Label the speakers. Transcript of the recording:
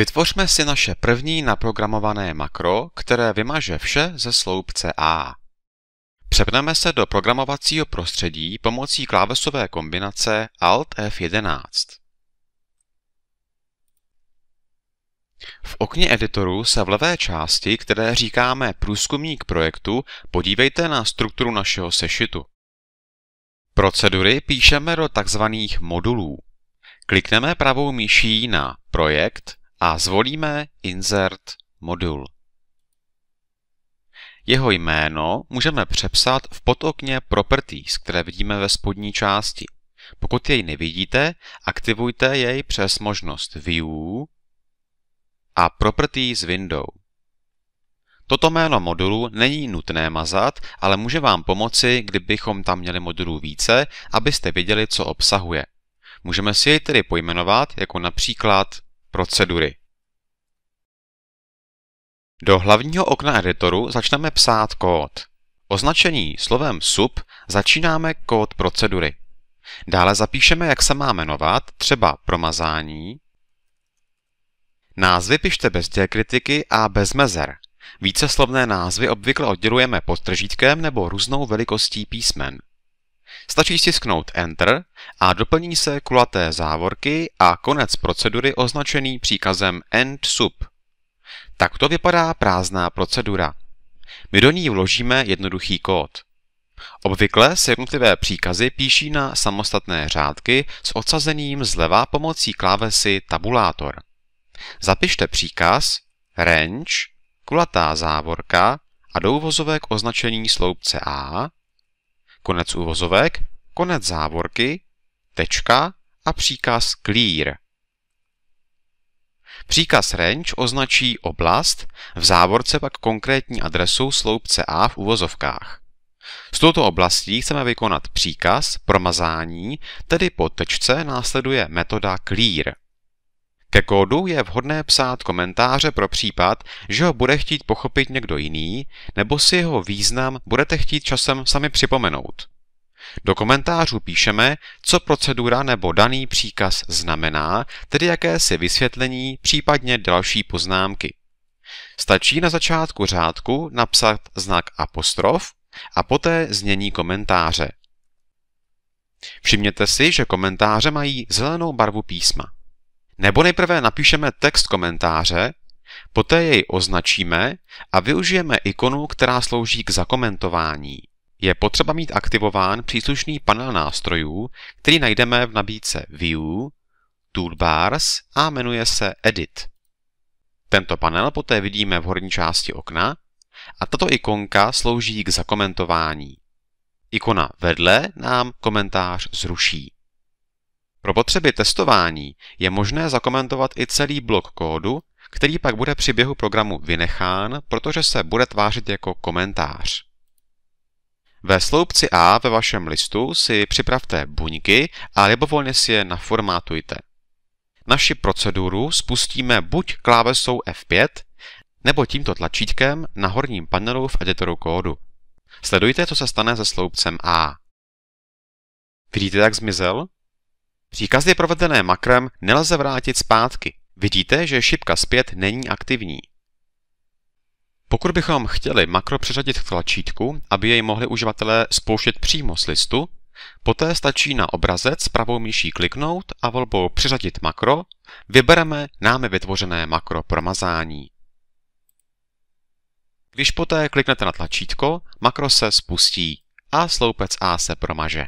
Speaker 1: Vytvořme si naše první naprogramované makro, které vymaže vše ze sloupce A. Přepneme se do programovacího prostředí pomocí klávesové kombinace Alt F11. V okně editoru se v levé části, které říkáme průzkumník projektu, podívejte na strukturu našeho sešitu. Procedury píšeme do tzv. modulů. Klikneme pravou myší na Projekt a zvolíme Insert modul. Jeho jméno můžeme přepsat v podokně Properties, které vidíme ve spodní části. Pokud jej nevidíte, aktivujte jej přes možnost View a Properties Window. Toto jméno modulu není nutné mazat, ale může vám pomoci, kdybychom tam měli modulů více, abyste věděli, co obsahuje. Můžeme si jej tedy pojmenovat jako například procedury. Do hlavního okna editoru začneme psát kód. Označení slovem sub začínáme kód procedury. Dále zapíšeme, jak se má jmenovat, třeba promazání. Názvy pište bez diakritiky a bez mezer. Víceslovné názvy obvykle oddělujeme podtržítkem nebo různou velikostí písmen. Stačí stisknout Enter a doplní se kulaté závorky a konec procedury označený příkazem End Sub. Takto vypadá prázdná procedura. My do ní vložíme jednoduchý kód. Obvykle se jednotlivé příkazy píší na samostatné řádky s odsazeným zleva pomocí klávesy tabulátor. Zapište příkaz range, kulatá závorka a do uvozovek označení sloupce A, konec uvozovek, konec závorky, tečka a příkaz clear. Příkaz range označí oblast, v závorce pak konkrétní adresu sloupce A v uvozovkách. S touto oblastí chceme vykonat příkaz promazání, tedy po tečce následuje metoda clear. Ke kódu je vhodné psát komentáře pro případ, že ho bude chtít pochopit někdo jiný, nebo si jeho význam budete chtít časem sami připomenout. Do komentářů píšeme, co procedura nebo daný příkaz znamená, tedy jakési vysvětlení, případně další poznámky. Stačí na začátku řádku napsat znak apostrof a poté znění komentáře. Všimněte si, že komentáře mají zelenou barvu písma. Nebo nejprve napíšeme text komentáře, poté jej označíme a využijeme ikonu, která slouží k zakomentování. Je potřeba mít aktivován příslušný panel nástrojů, který najdeme v nabídce View, Toolbars a jmenuje se Edit. Tento panel poté vidíme v horní části okna a tato ikonka slouží k zakomentování. Ikona vedle nám komentář zruší. Pro potřeby testování je možné zakomentovat i celý blok kódu, který pak bude při běhu programu vynechán, protože se bude tvářit jako komentář. Ve sloupci A ve vašem listu si připravte buňky a libovolně si je naformátujte. Naši proceduru spustíme buď klávesou F5, nebo tímto tlačítkem na horním panelu v editoru kódu. Sledujte, co se stane se sloupcem A. Vidíte, jak zmizel? Příkazy provedené makrem nelze vrátit zpátky. Vidíte, že šipka zpět není aktivní. Pokud bychom chtěli makro přeřadit k tlačítku, aby jej mohli uživatelé spouštět přímo z listu, poté stačí na obrazec pravou myší kliknout a volbou Přiřadit makro vybereme námi vytvořené makro promazání. Když poté kliknete na tlačítko, makro se spustí a sloupec A se promaže.